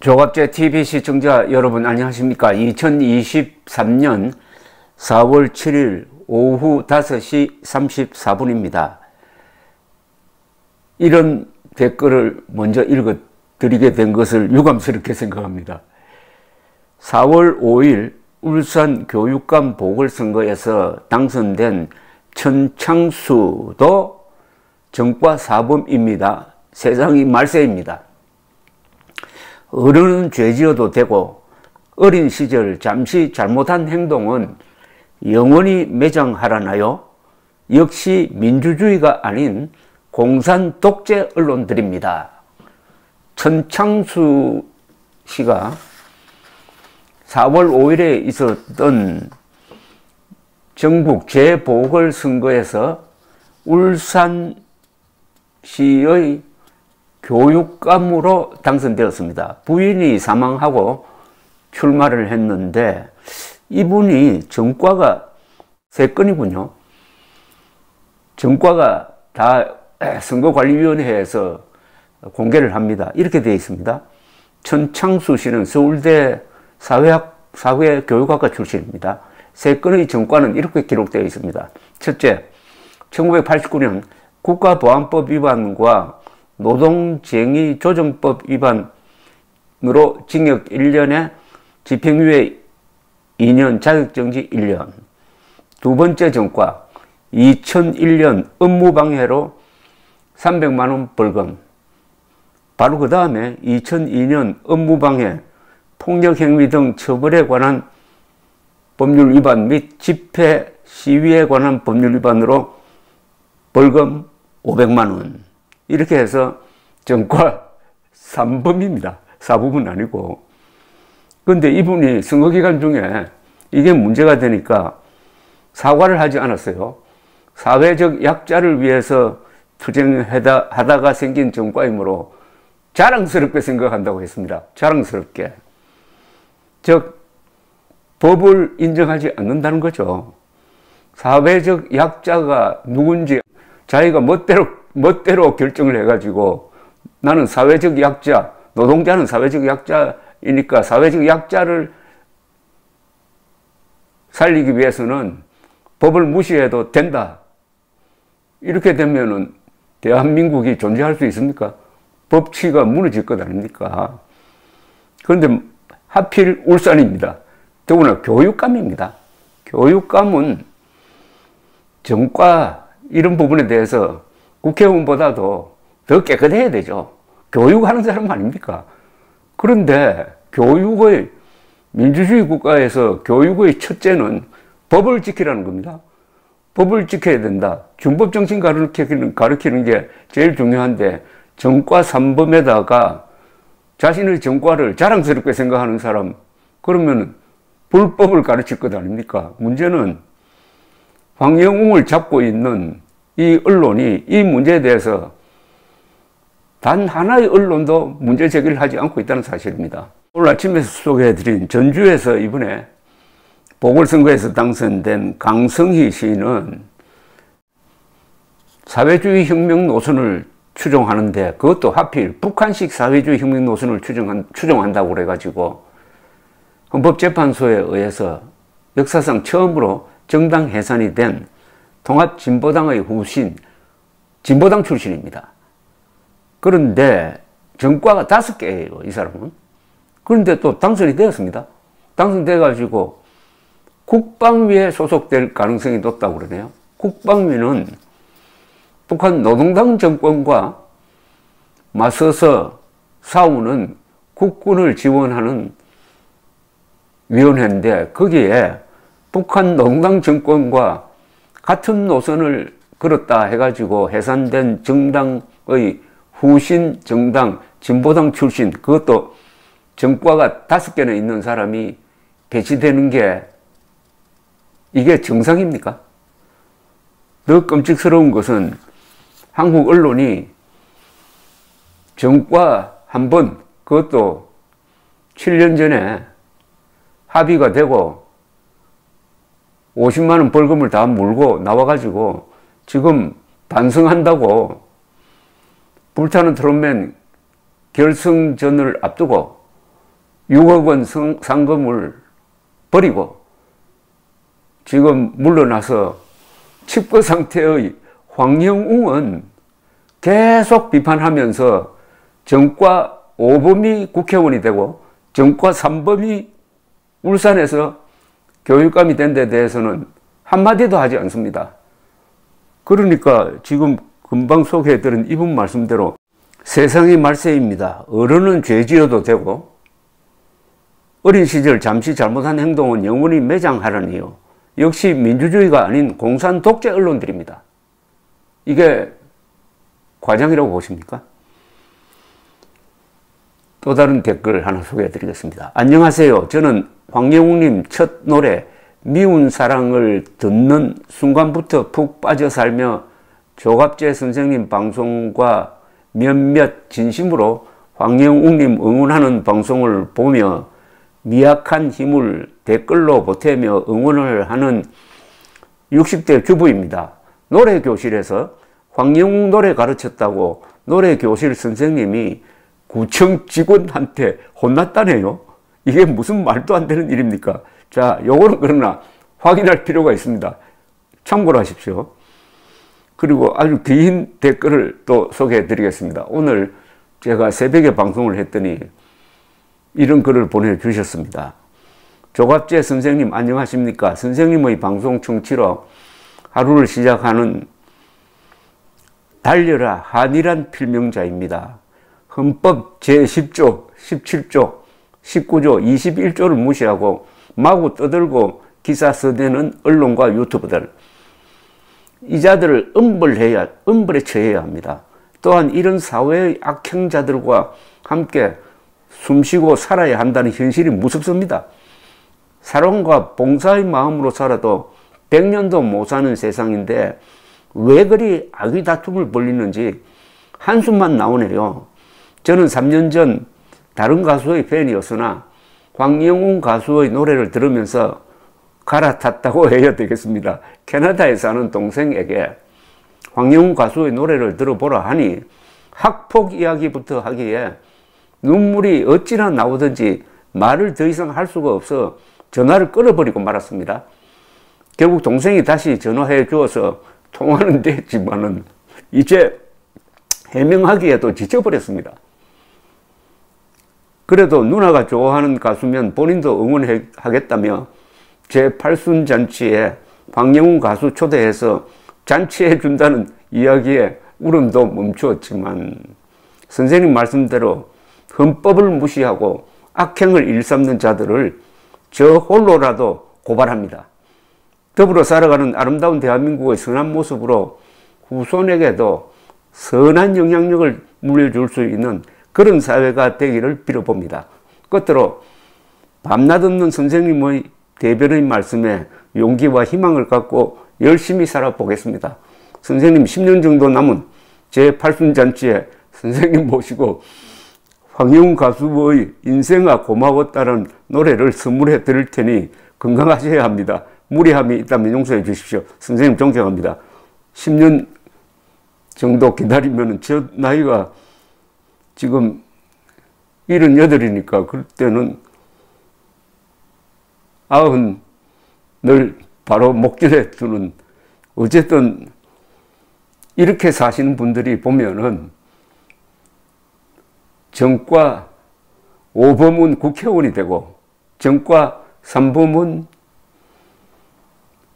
조갑제 TV 시청자 여러분 안녕하십니까? 2023년 4월 7일 오후 5시 34분입니다. 이런 댓글을 먼저 읽어 드리게 된 것을 유감스럽게 생각합니다. 4월 5일 울산 교육감 보궐선거에서 당선된 천창수도 정과 사범입니다. 세상이 말세입니다. 어른은 죄 지어도 되고 어린 시절 잠시 잘못한 행동은 영원히 매장하라나요? 역시 민주주의가 아닌 공산 독재 언론들입니다. 천창수 씨가 4월 5일에 있었던 전국 재보궐선거에서 울산시의 교육감으로 당선되었습니다. 부인이 사망하고 출마를 했는데 이분이 전과가 세 건이군요. 전과가 다 선거관리위원회에서 공개를 합니다. 이렇게 되어 있습니다. 천창수 씨는 서울대 사회학, 사회교육학과 출신입니다. 세 건의 전과는 이렇게 기록되어 있습니다. 첫째, 1989년 국가보안법 위반과 노동쟁의 조정법 위반으로 징역 1년에 집행유예 2년 자격정지 1년. 두 번째 전과 2001년 업무방해로 300만원 벌금. 바로 그 다음에 2002년 업무방해 폭력행위 등 처벌에 관한 법률 위반 및 집회 시위에 관한 법률 위반으로 벌금 500만원 이렇게 해서 전과 3범입니다. 4부분 아니고. 근데 이분이 선거기간 중에 이게 문제가 되니까 사과를 하지 않았어요. 사회적 약자를 위해서 투쟁하다가 생긴 전과이므로 자랑스럽게 생각한다고 했습니다. 자랑스럽게. 즉, 법을 인정하지 않는다는 거죠. 사회적 약자가 누군지 자기가 멋대로 멋대로 결정을 해가지고 나는 사회적 약자, 노동자는 사회적 약자이니까 사회적 약자를 살리기 위해서는 법을 무시해도 된다. 이렇게 되면은 대한민국이 존재할 수 있습니까? 법치가 무너질 것 아닙니까? 그런데 하필 울산입니다. 더구나 교육감입니다. 교육감은 정과 이런 부분에 대해서 국회의원보다도 더 깨끗해야 되죠. 교육하는 사람 아닙니까? 그런데 교육의 민주주의 국가에서 교육의 첫째는 법을 지키라는 겁니다. 법을 지켜야 된다. 준법 정신 가르치는, 가르치는 게 제일 중요한데 정과 3범에다가 자신의 정과를 자랑스럽게 생각하는 사람 그러면 불법을 가르칠 것 아닙니까? 문제는 황영웅을 잡고 있는 이 언론이 이 문제에 대해서 단 하나의 언론도 문제 제기를 하지 않고 있다는 사실입니다. 오늘 아침에 소개해드린 전주에서 이번에 보궐선거에서 당선된 강성희 시인은 사회주의 혁명 노선을 추종하는데 그것도 하필 북한식 사회주의 혁명 노선을 추정한, 추종한다고 그래가지고 헌법재판소에 의해서 역사상 처음으로 정당 해산이 된 통합진보당의 후신, 진보당 출신입니다. 그런데 정과가 다섯 개예요, 이 사람은. 그런데 또 당선이 되었습니다. 당선돼가지고 국방위에 소속될 가능성이 높다고 그러네요. 국방위는 북한 노동당 정권과 맞서서 싸우는 국군을 지원하는 위원회인데 거기에 북한 노동당 정권과 같은 노선을 걸었다 해가지고 해산된 정당의 후신 정당 진보당 출신 그것도 정과가 다섯 개나 있는 사람이 배치되는 게 이게 정상입니까? 더 끔찍스러운 것은 한국 언론이 정과 한 번 그것도 7년 전에 합의가 되고 50만 원 벌금을 다 물고 나와가지고 지금 반성한다고 불타는 트롯맨 결승전을 앞두고 6억 원 상금을 버리고 지금 물러나서 칩거 상태의 황영웅은 계속 비판하면서 정과 5범이 국회의원이 되고 정과 3범이 울산에서 교육감이 된 데 대해서는 한마디도 하지 않습니다. 그러니까 지금 금방 소개해드린 이분 말씀대로 세상이 말세입니다. 어른은 죄 지어도 되고 어린 시절 잠시 잘못한 행동은 영원히 매장하라니요. 역시 민주주의가 아닌 공산 독재 언론들입니다. 이게 과장이라고 보십니까? 또 다른 댓글 하나 소개해 드리겠습니다. 안녕하세요. 저는 황영웅님 첫 노래 미운 사랑을 듣는 순간부터 푹 빠져 살며 조갑재 선생님 방송과 몇몇 진심으로 황영웅님 응원하는 방송을 보며 미약한 힘을 댓글로 보태며 응원을 하는 60대 주부입니다. 노래 교실에서 황영웅 노래 가르쳤다고 노래 교실 선생님이 구청 직원한테 혼났다네요. 이게 무슨 말도 안 되는 일입니까? 자, 요거는 그러나 확인할 필요가 있습니다. 참고로 하십시오. 그리고 아주 긴 댓글을 또 소개해 드리겠습니다. 오늘 제가 새벽에 방송을 했더니 이런 글을 보내주셨습니다. 조갑재 선생님 안녕하십니까? 선생님의 방송 청취로 하루를 시작하는 달려라 한이란 필명자입니다. 헌법 제10조, 17조, 19조, 21조를 무시하고 마구 떠들고 기사 써대는 언론과 유튜브들. 이 자들을 엄벌해야, 엄벌에 처해야 합니다. 또한 이런 사회의 악행자들과 함께 숨쉬고 살아야 한다는 현실이 무섭습니다. 사랑과 봉사의 마음으로 살아도 100년도 못 사는 세상인데 왜 그리 악의 다툼을 벌리는지 한숨만 나오네요. 저는 3년 전 다른 가수의 팬이었으나 황영웅 가수의 노래를 들으면서 갈아탔다고 해야 되겠습니다. 캐나다에 사는 동생에게 황영웅 가수의 노래를 들어보라 하니 학폭 이야기부터 하기에 눈물이 어찌나 나오든지 말을 더 이상 할 수가 없어 전화를 끊어버리고 말았습니다. 결국 동생이 다시 전화해 주어서 통화는 됐지만은 이제 해명하기에도 지쳐버렸습니다. 그래도 누나가 좋아하는 가수면 본인도 응원하겠다며 제 팔순 잔치에 광영훈 가수 초대해서 잔치해 준다는 이야기에 울음도 멈추었지만 선생님 말씀대로 헌법을 무시하고 악행을 일삼는 자들을 저 홀로라도 고발합니다. 더불어 살아가는 아름다운 대한민국의 선한 모습으로 후손에게도 선한 영향력을 물려줄 수 있는 그런 사회가 되기를 빌어봅니다. 끝으로 밤낮 없는 선생님의 대변의 말씀에 용기와 희망을 갖고 열심히 살아보겠습니다. 선생님 10년 정도 남은 제 8순잔치에 선생님 모시고 황영 가수의 인생아 고마웠다는 노래를 선물해 드릴 테니 건강하셔야 합니다. 무리함이 있다면 용서해 주십시오. 선생님 존경합니다. 10년 정도 기다리면 저 나이가 지금 78이니까 그때는 아흔 늘 바로 목줄에 두는 어쨌든 이렇게 사시는 분들이 보면은 정과 5범은 국회의원이 되고 정과 3범은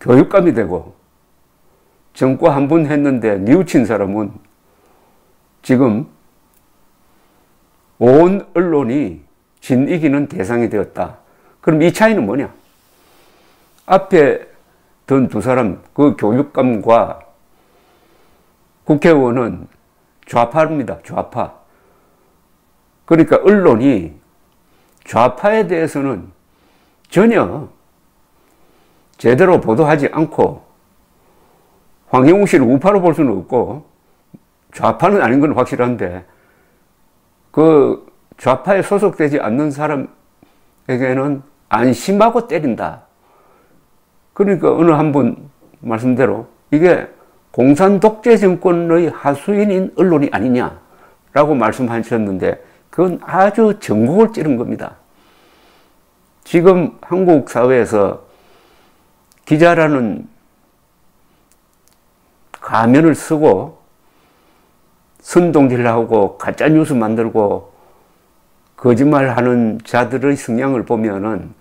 교육감이 되고 정과 한 번 했는데 뉘우친 사람은 지금 온 언론이 진 이기는 대상이 되었다. 그럼 이 차이는 뭐냐? 앞에 든 두 사람, 그 교육감과 국회의원은 좌파입니다. 좌파. 그러니까 언론이 좌파에 대해서는 전혀 제대로 보도하지 않고 황영웅 씨를 우파로 볼 수는 없고 좌파는 아닌 건 확실한데 그 좌파에 소속되지 않는 사람에게는 안심하고 때린다. 그러니까 어느 한 분 말씀대로 이게 공산 독재 정권의 하수인인 언론이 아니냐라고 말씀하셨는데 그건 아주 전곡을 찌른 겁니다. 지금 한국 사회에서 기자라는 가면을 쓰고 선동질하고 가짜뉴스 만들고 거짓말하는 자들의 성향을 보면은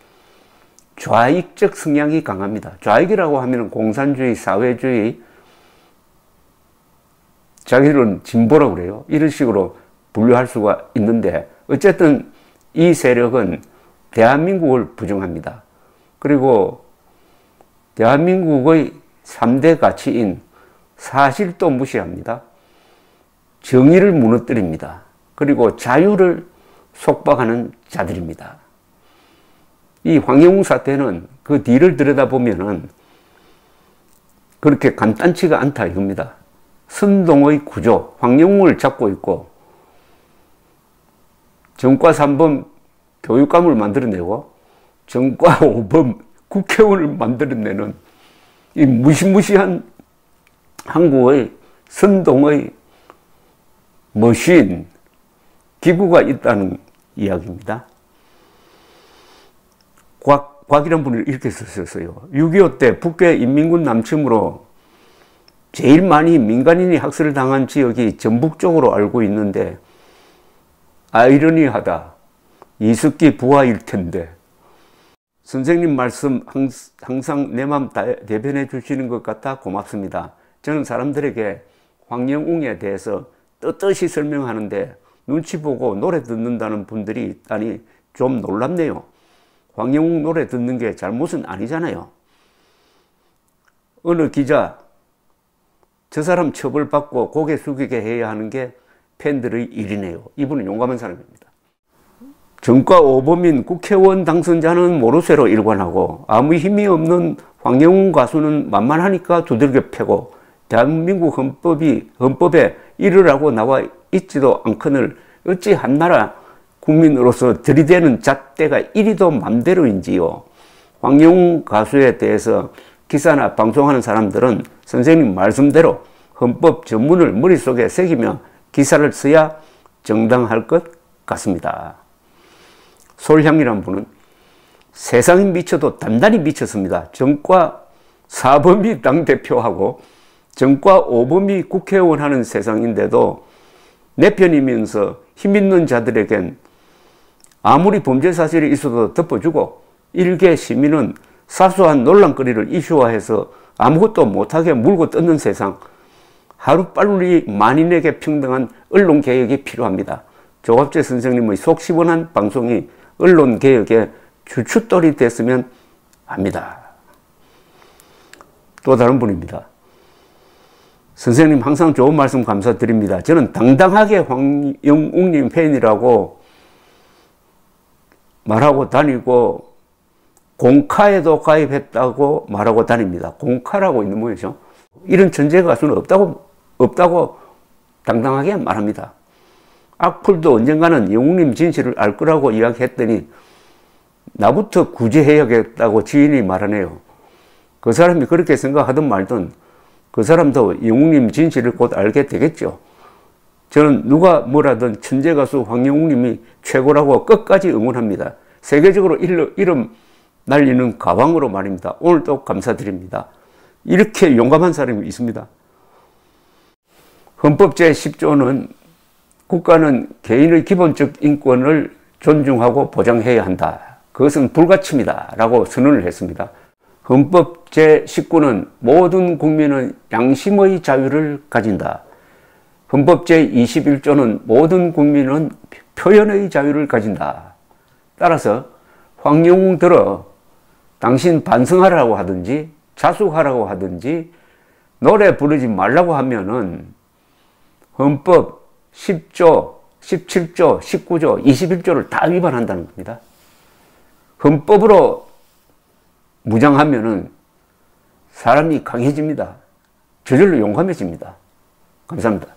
좌익적 성향이 강합니다. 좌익이라고 하면 공산주의, 사회주의, 자기들은 진보라고 그래요. 이런 식으로 분류할 수가 있는데 어쨌든 이 세력은 대한민국을 부정합니다. 그리고 대한민국의 3대 가치인 사실도 무시합니다. 정의를 무너뜨립니다. 그리고 자유를 속박하는 자들입니다. 이 황영웅 사태는 그 뒤를 들여다보면은 그렇게 간단치가 않다 이겁니다. 선동의 구조, 황영웅을 잡고 있고 정과 3번 교육감을 만들어내고 정과 5번 국회의원을 만들어내는 이 무시무시한 한국의 선동의 머신, 기구가 있다는 이야기입니다. 곽, 곽이란 분이 이렇게 썼어요. 6.25 때 북괴 인민군 남침으로 제일 많이 민간인이 학살을 당한 지역이 전북 쪽으로 알고 있는데 아이러니하다. 이습기 부하일 텐데 선생님 말씀 항상 내 맘 대변해 주시는 것 같아 고맙습니다. 저는 사람들에게 황영웅에 대해서 떳떳이 설명하는데 눈치 보고 노래 듣는다는 분들이 있다니 좀 놀랍네요. 황영웅 노래 듣는 게 잘못은 아니잖아요. 어느 기자, 저 사람 처벌받고 고개 숙이게 해야 하는 게 팬들의 일이네요. 이분은 용감한 사람입니다. 정과 오범인 국회의원 당선자는 모르쇠로 일관하고 아무 힘이 없는 황영웅 가수는 만만하니까 두들겨 패고 대한민국 헌법이 헌법에 이르라고 나와 있지도 않거늘 어찌 한나라 국민으로서 들이대는 잣대가 이리도 맘대로인지요. 황영웅 가수에 대해서 기사나 방송하는 사람들은 선생님 말씀대로 헌법 전문을 머릿속에 새기며 기사를 써야 정당할 것 같습니다. 솔향이란 분은 세상이 미쳐도 단단히 미쳤습니다. 정과 사범이 당대표하고 정과 5범이 국회의원 하는 세상인데도 내 편이면서 힘있는 자들에겐 아무리 범죄 사실이 있어도 덮어주고 일개 시민은 사소한 논란거리를 이슈화해서 아무것도 못하게 물고 뜯는 세상 하루빨리 만인에게 평등한 언론개혁이 필요합니다. 조갑재 선생님의 속 시원한 방송이 언론개혁의 주춧돌이 됐으면 합니다. 또 다른 분입니다. 선생님 항상 좋은 말씀 감사드립니다. 저는 당당하게 황영웅님 팬이라고 말하고 다니고 공카에도 가입했다고 말하고 다닙니다. 공카라고 있는 모양이죠. 이런 천재 가수는 없다고 없다고 당당하게 말합니다. 악플도 언젠가는 영웅님 진실을 알 거라고 이야기했더니 나부터 구제해야겠다고 지인이 말하네요. 그 사람이 그렇게 생각하든 말든 그 사람도 영웅님 진실을 곧 알게 되겠죠. 저는 누가 뭐라든 천재 가수 황영웅님이 최고라고 끝까지 응원합니다. 세계적으로 이름 날리는 가왕으로 말입니다. 오늘도 감사드립니다. 이렇게 용감한 사람이 있습니다. 헌법 제10조는 국가는 개인의 기본적 인권을 존중하고 보장해야 한다. 그것은 불가침이다. 라고 선언을 했습니다. 헌법 제19는 모든 국민은 양심의 자유를 가진다. 헌법 제21조는 모든 국민은 표현의 자유를 가진다. 따라서 황영웅 들어 당신 반성하라고 하든지 자숙하라고 하든지 노래 부르지 말라고 하면은 헌법 10조, 17조, 19조, 21조를 다 위반한다는 겁니다. 헌법으로 무장하면은 사람이 강해집니다. 저절로 용감해집니다. 감사합니다.